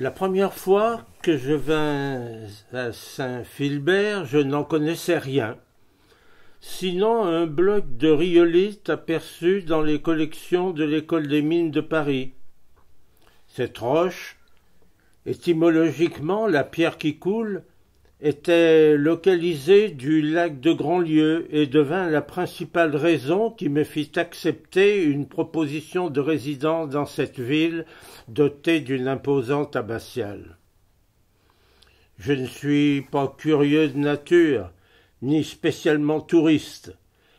La première fois que je vins à Saint-Philbert, je n'en connaissais rien, sinon un bloc de rhyolite aperçu dans les collections de l'école des mines de Paris. Cette roche, étymologiquement la pierre qui coule, était localisée du lac de Grandlieu et devint la principale raison qui me fit accepter une proposition de résidence dans cette ville dotée d'une imposante abbatiale. Je ne suis pas curieux de nature, ni spécialement touriste,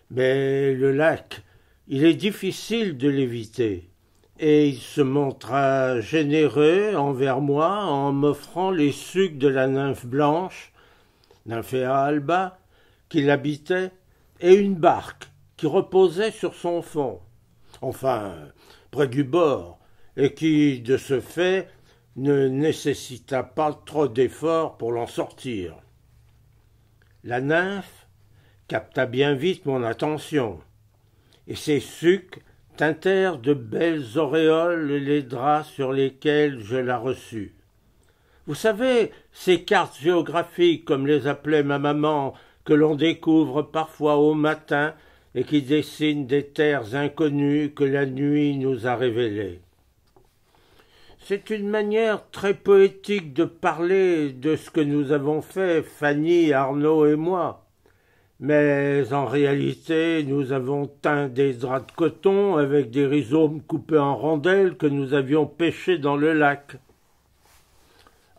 mais le lac, il est difficile de l'éviter, et il se montra généreux envers moi en m'offrant les sucs de la nymphe blanche Nymphéa alba, qui l'habitait, et une barque qui reposait sur son fond, enfin près du bord, et qui, de ce fait, ne nécessita pas trop d'efforts pour l'en sortir. La nymphe capta bien vite mon attention, et ses sucs teintèrent de belles auréoles les draps sur lesquels je la reçus. Vous savez, ces cartes géographiques, comme les appelait ma maman, que l'on découvre parfois au matin et qui dessinent des terres inconnues que la nuit nous a révélées. C'est une manière très poétique de parler de ce que nous avons fait, Fanny, Arnaud et moi. Mais en réalité, nous avons teint des draps de coton avec des rhizomes coupés en rondelles que nous avions pêchés dans le lac.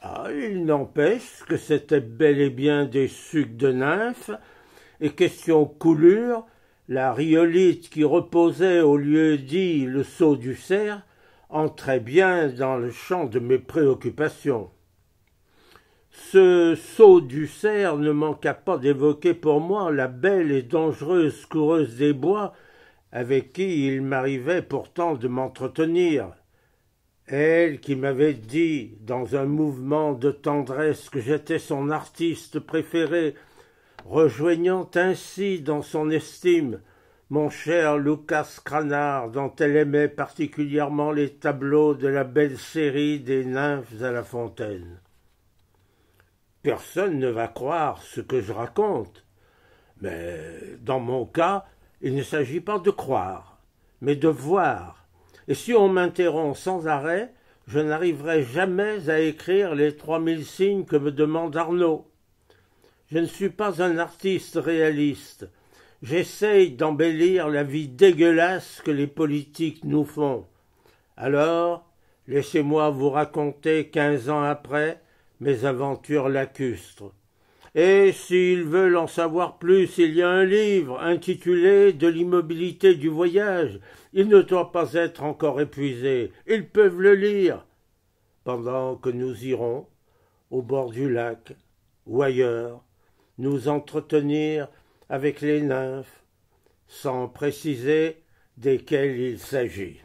Ah, il n'empêche que c'était bel et bien des sucs de nymphes, et question coulure, la rhyolite qui reposait au lieu dit le sceau du cerf entrait bien dans le champ de mes préoccupations. Ce sceau du cerf ne manqua pas d'évoquer pour moi la belle et dangereuse coureuse des bois avec qui il m'arrivait pourtant de m'entretenir elle qui m'avait dit dans un mouvement de tendresse que j'étais son artiste préféré, rejoignant ainsi dans son estime mon cher Lucas Cranard, dont elle aimait particulièrement les tableaux de la belle série des nymphes à la fontaine. Personne ne va croire ce que je raconte, mais dans mon cas, il ne s'agit pas de croire, mais de voir, et si on m'interrompt sans arrêt, je n'arriverai jamais à écrire les trois mille signes que me demande Arnaud. Je ne suis pas un artiste réaliste. J'essaye d'embellir la vie dégueulasse que les politiques nous font. Alors, laissez-moi vous raconter quinze ans après mes aventures lacustres. Et s'ils veulent en savoir plus, il y a un livre intitulé De l'immobilité du voyage. Il ne doit pas être encore épuisé. Ils peuvent le lire pendant que nous irons, au bord du lac ou ailleurs, nous entretenir avec les nymphes, sans préciser desquelles il s'agit.